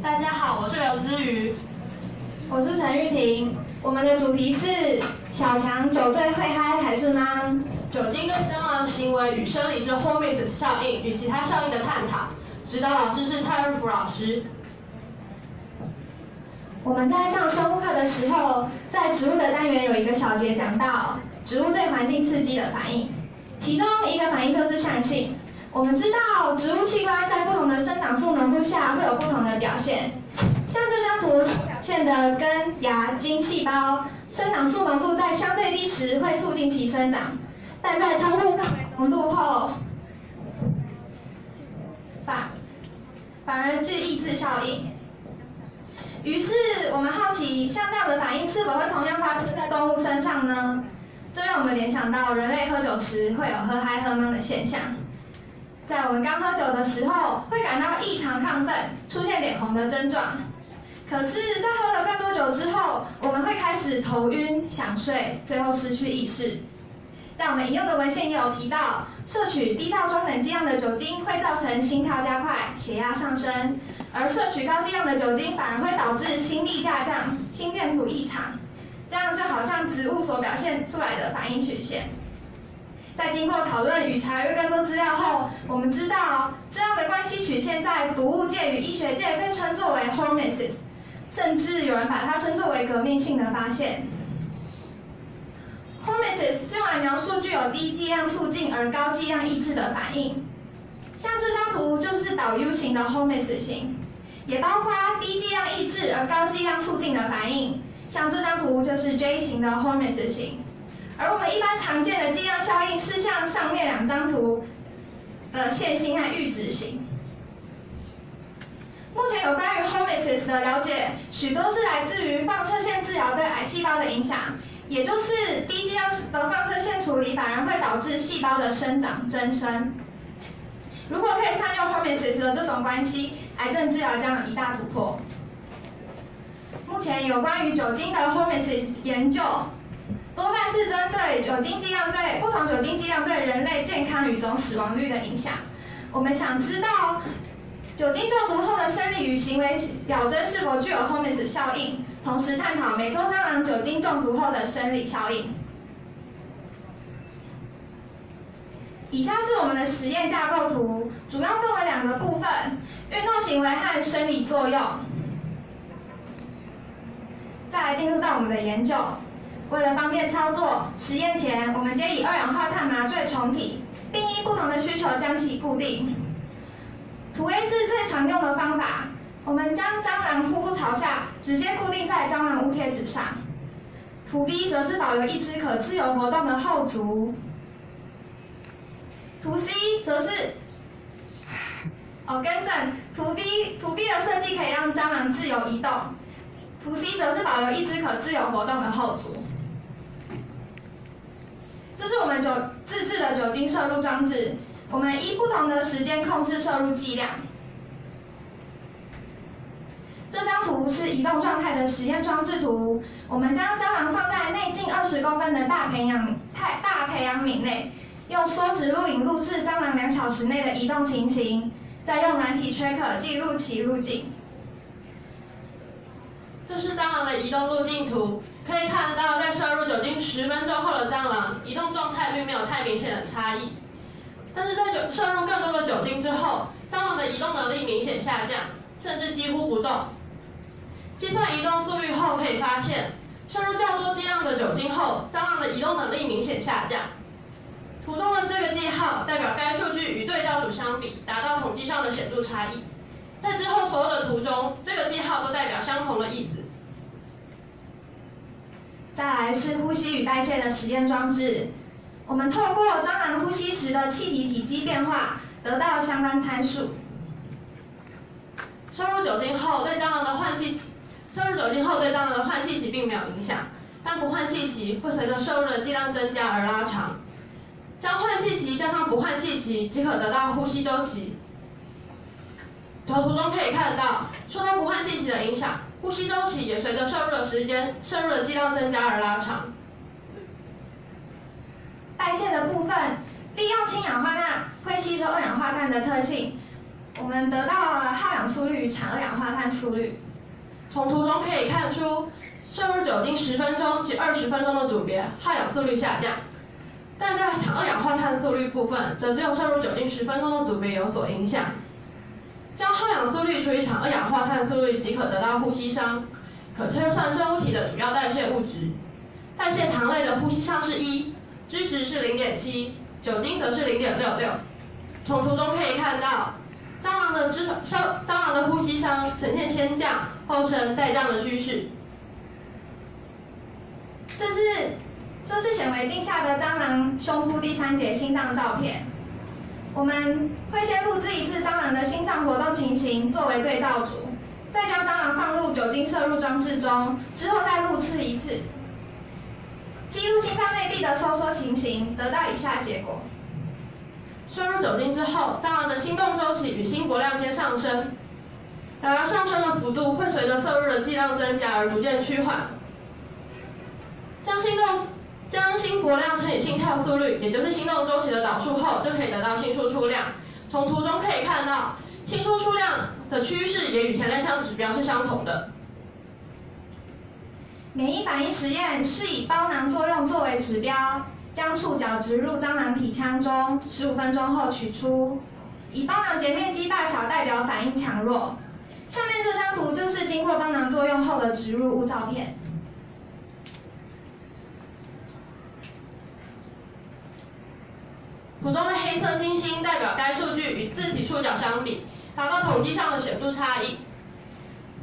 大家好，我是刘姿瑜，我是陈玉婷。我们的主题是小强酒醉会嗨还是吗？酒精跟蟑螂行为与生理之 Hormesis 效应与其他效应的探讨。指导老师是蔡瑞福老师。我们在上生物课的时候，在植物的单元有一个小节讲到植物对环境刺激的反应，其中一个反应就是向性。我们知道植物器官在不同的生长素浓度下会有不同的表现，像这张图表现的根、芽、茎细胞生长素浓度在相对低时会促进其生长，但在超过范围浓度后，反反而具抑制效应。于是我们好奇，像这样的反应是否会同样发生在动物身上呢？这让我们联想到人类喝酒时会有喝嗨喝懵的现象。在我们刚喝酒的时候，会感到异常亢奋，出现脸红的症状。可是，在喝了更多酒之后，我们会开始头晕、想睡，最后失去意识。在我们引用的文献也有提到，摄取低到中等剂量的酒精会造成心跳加快、血压上升，而摄取高剂量的酒精反而会导致心率下降、心电图异常。这样就好像植物所表现出来的反应曲线。在经过讨论与查阅更多资料后，我们知道这样的关系曲线在毒物界与医学界被称作为 hormesis，甚至有人把它称作为革命性的发现。hormesis 是用来描述具有低剂量促进而高剂量抑制的反应，像这张图就是导 U 型的 hormesis 型，也包括低剂量抑制而高剂量促进的反应，像这张图就是 J 型的 hormesis 型。而我们一般常见的剂量效应是像上面两张图的线性和阈值型。目前有关于 Hormesis 的了解，许多是来自于放射线治疗对癌细胞的影响，也就是低剂量的放射线处理反而会导致细胞的生长增生。如果可以善用 Hormesis 的这种关系，癌症治疗将有一大突破。目前有关于酒精的 Hormesis 研究。多半是针对酒精剂量对不同酒精剂量对人类健康与总死亡率的影响。我们想知道酒精中毒后的生理与行为表征是否具有 Holmes 效应，同时探讨美洲蟑螂酒精中毒后的生理效应。以下是我们的实验架构图，主要分为两个部分：运动行为和生理作用。再来进入到我们的研究。为了方便操作，实验前我们先以二氧化碳麻醉虫体，并依不同的需求将其固定。图 A 是最常用的方法，我们将蟑螂腹部朝下，直接固定在蟑螂物贴纸上。图 B 则是保留一只可自由活动的后足。图 C 则是，哦，更正，图 B 图 B 的设计可以让蟑螂自由移动，图 C 则是保留一只可自由活动的后足。这是我们酒自制的酒精摄入装置，我们依不同的时间控制摄入剂量。这张图是移动状态的实验装置图，我们将蟑螂放在内径二十公分的大培养太大培养皿内，用缩时录影录制蟑螂两小时内的移动情形，再用软体 tracker 记录其路径。这是蟑螂的移动路径图。可以看到，在摄入酒精十分钟后的蟑螂移动状态并没有太明显的差异，但是在酒摄入更多的酒精之后，蟑螂的移动能力明显下降，甚至几乎不动。计算移动速率后可以发现，摄入较多剂量的酒精后，蟑螂的移动能力明显下降。图中的这个记号代表该数据与对照组相比达到统计上的显著差异，在之后所有的图中，这个记号都代表相同的意思。再来是呼吸与代谢的实验装置，我们透过蟑螂呼吸时的气体体积变化，得到相关参数。摄入酒精后对蟑螂的换气期，摄入酒精后对蟑螂的换气期并没有影响，但不换气期会随着摄入的剂量增加而拉长。将换气期加上不换气期，即可得到呼吸周期。从图中可以看到，受到不换气期的影响。呼吸周期也随着摄入的时间、摄入的剂量增加而拉长。代谢的部分利用氢氧化钠会吸收二氧化碳的特性，我们得到了耗氧速率与产二氧化碳速率。从图中可以看出，摄入酒精十分钟及二十分钟的组别耗氧速率下降，但在产二氧化碳速率部分，则只有摄入酒精十分钟的组别有所影响。将耗氧速率除以产二氧化碳速率即可得到呼吸商，可推算生物体的主要代谢物质。代谢糖类的呼吸商是一，脂值是零点七，酒精则是零点六六。从图中可以看到。蟑螂的脂消蟑螂的呼吸商呈现先降后升再降的趋势。这是这是显微镜下的蟑螂胸部第三节心脏照片。我们会先录制一次蟑螂的心脏活动情形作为对照组，再将蟑螂放入酒精摄入装置中，之后再录制一次，记录心脏内壁的收缩情形，得到以下结果。摄入酒精之后，蟑螂的心动周期与心搏量皆上升，然而上升的幅度会随着摄入的剂量增加而逐渐趋缓。将心动将心搏量乘以心跳速率，也就是心动周期的导数后，就可以得到心输出量。从图中可以看到，心输出量的趋势也与前列项指标是相同的。免疫反应实验是以包囊作用作为指标。将触角植入蟑螂体腔中，十五分钟后取出，以包囊截面积大小代表反应强弱。下面这张图就是经过包囊作用后的植入物照片。图中的黑色星星代表该数据与字体触角相比，达到统计上的显著差异。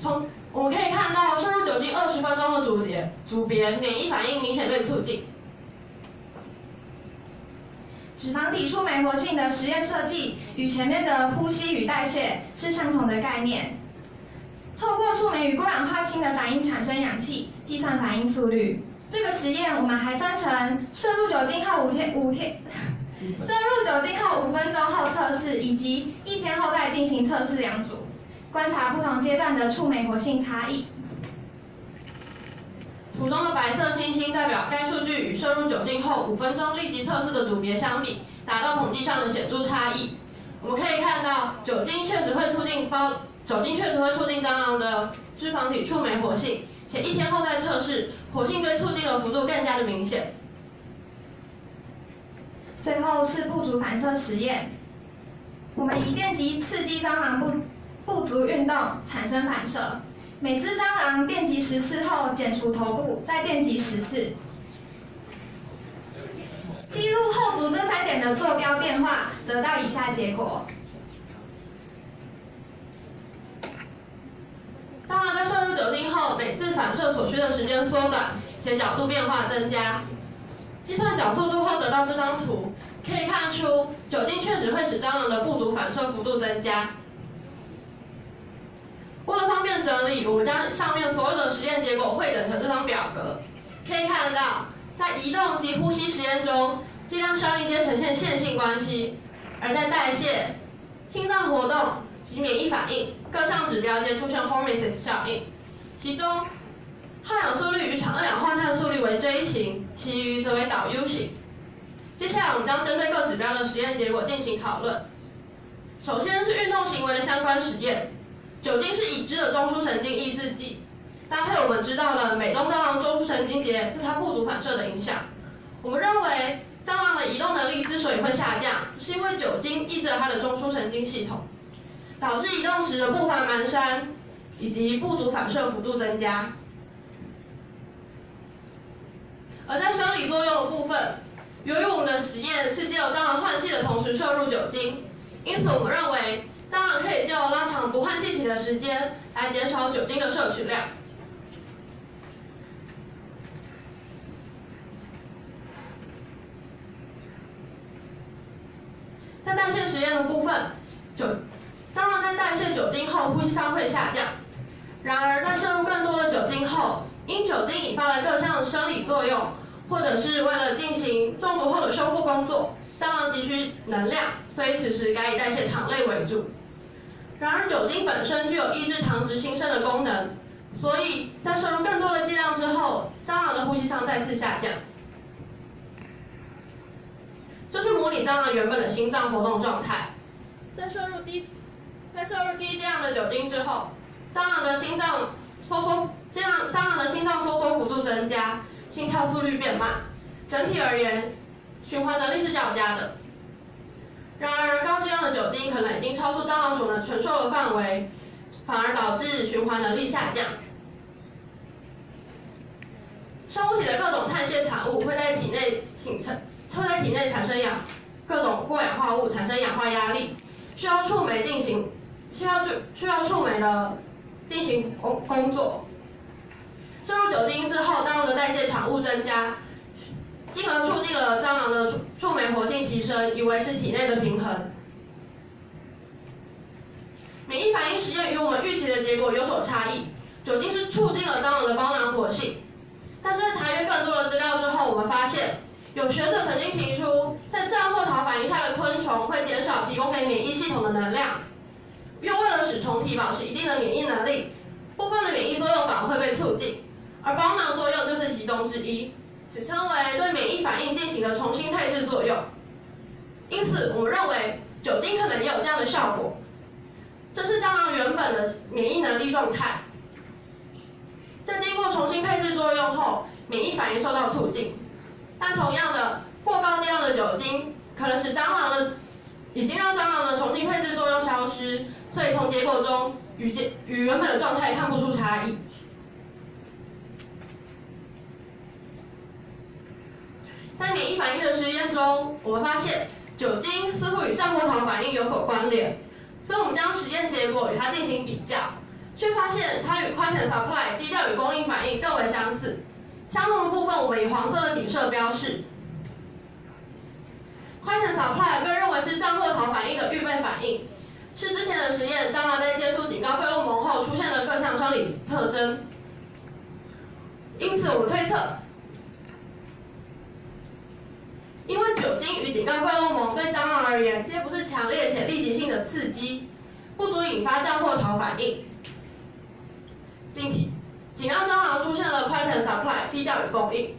从我们可以看到，摄入酒精二十分钟的组别，组别免疫反应明显被促进。脂肪体触酶活性的实验设计与前面的呼吸与代谢是相同的概念。透过触酶与过氧化氢的反应产生氧气，计算反应速率。这个实验我们还分成摄入酒精后五天五天，摄入酒精后五分钟后测试，以及一天后再进行测试两组，观察不同阶段的触媒活性差异。图中的白色星星代表该数据与摄入酒精后五分钟立即测试的组别相比，达到统计上的显著差异。我们可以看到，酒精确实会促进包，酒精确实会促进蟑螂的脂肪体触媒活性，且一天后再测试，活性对促进的幅度更加的明显。最后是不足反射实验，我们以电极刺激蟑螂不不足运动产生反射。每只蟑螂电击十次后，剪除头部，再电击十次，记录后足这三点的坐标变化，得到以下结果。蟑螂在摄入酒精后，每次反射所需的时间缩短，且角度变化增加。计算角速度后得到这张图，可以看出酒精确实会使蟑螂的不足反射幅度增加。为了方便整理，我们将上面所有的实验结果汇整成这张表格。可以看得到，在移动及呼吸实验中，剂量效应皆呈现线性关系；而在代谢、心脏活动及免疫反应各项指标皆出现 Hormesis 效应。其中，耗氧速率与产二氧化碳速率为 J 型，其余则为导 U 型。接下来，我们将针对各指标的实验结果进行讨论。首先是运动行为的相关实验。酒精是已知的中枢神经抑制剂，搭配我们知道的美东蟑螂中枢神经节对它不足反射的影响。我们认为蟑螂的移动能力之所以会下降，是因为酒精抑制了它的中枢神经系统，导致移动时的步伐蹒跚，以及不足反射幅度增加。而在生理作用的部分，由于我们的实验是借由蟑螂换气的同时摄入酒精，因此我们认为。蟑螂可以借由拉长不换气期的时间，来减少酒精的摄取量。在代谢实验的部分，酒蟑螂在代谢酒精后，呼吸商会下降。然而，在摄入更多的酒精后，因酒精引发了各项生理作用，或者是为了进行中毒后的修复工作，蟑螂急需能量，所以此时该以代谢糖类为主。然而，酒精本身具有抑制糖脂新生的功能，所以在摄入更多的剂量之后，蟑螂的呼吸商再次下降。这是模拟蟑螂原本的心脏活动状态。在摄入低在摄入低剂量的酒精之后，蟑螂的心脏收缩，这样蟑螂的心脏收缩幅度增加，心跳速率变慢，整体而言，循环能力是较佳的。然而，高剂量的酒精可能已经超出蟑螂所能承受的范围，反而导致循环能力下降。生物体的各种碳蟹产物会在体内形成，会在体内产生氧各种过氧化物，产生氧化压力，需要触媒进行，需要就需要触媒的进行工工作。摄入酒精之后，蟑螂的代谢产物增加，进而促进了蟑螂的触媒活性提升，以维持体内的平衡。免疫反应实验与我们预期的结果有所差异，酒精是促进了蟑螂的包囊活性。但是在查阅更多的资料之后，我们发现，有学者曾经提出，在战或逃反应下的昆虫会减少提供给免疫系统的能量，又为了使虫体保持一定的免疫能力，部分的免疫作用反而会被促进，而包囊作用就是其中之一，只称为对免疫反应进行了重新配置作用。因此，我们认为酒精可能也有这样的效果，这是蟑螂原本的免疫能力状态。在经过重新配置作用后，免疫反应受到促进。但同样的，过高剂量的酒精可能使蟑螂的已经让蟑螂的重新配置作用消失，所以从结果中与结与原本的状态看不出差异。在免疫反应的实验中，我们发现酒精似乎与战或逃反应有所关联，所以我们将实验结果与它进行比较。却发现它与 quantum supply 低调与供应反应更为相似。相同的部分，我们以黄色的底色标示。quantum supply 被认为是战或逃反应的预备反应，是之前的实验蟑螂在接触警告费洛蒙后出现的各项生理特征。因此，我们推测，因为酒精与警告费洛蒙对蟑螂而言皆不是强烈且立即性的刺激，不足以引发战或逃反应。晶体，仅让蟑螂出现了 quantum supply 低调与供应，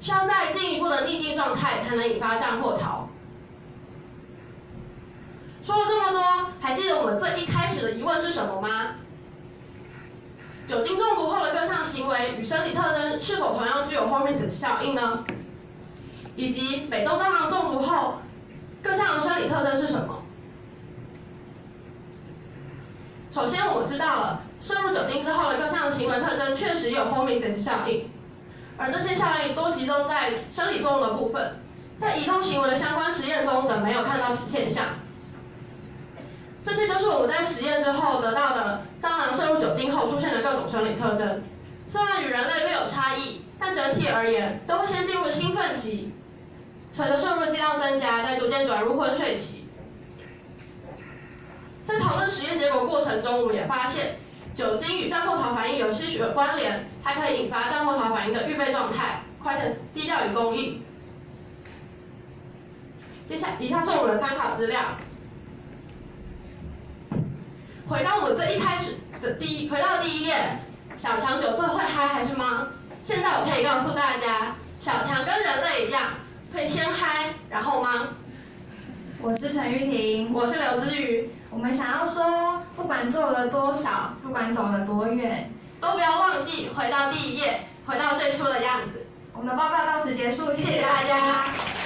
需要在进一步的逆境状态才能引发战或逃。说了这么多，还记得我们最一开始的疑问是什么吗？酒精中毒后的各项行为与生理特征是否同样具有 Hormesis 效应呢？以及美洲蟑螂中毒后各项生理特征是什么？首先，我们知道了。摄入酒精之后的各项行为特征确实有 Hormesis 效应，而这些效应多集中在生理作用的部分，在移动行为的相关实验中则没有看到此现象。这些都是我们在实验之后得到的蟑螂摄入酒精后出现的各种生理特征。虽然与人类略有差异，但整体而言都会先进入兴奋期，随着摄入剂量增加，再逐渐转入昏睡期。在讨论实验结果过程中，我们也发现。酒精与战后逃反应有些许的关联，还可以引发战后逃反应的预备状态，快的低调与供应。接下以下是我们的参考资料。回到我们最一开始的第一，回到第一页，小强酒醉会嗨还是吗？现在我可以告诉大家，小强跟人类一样，会先嗨，然后吗？我是陈玉婷，我是刘之宇。我们想要说，不管做了多少，不管走了多远，都不要忘记回到第一页，回到最初的样子。我们的报告到此结束，谢谢大家。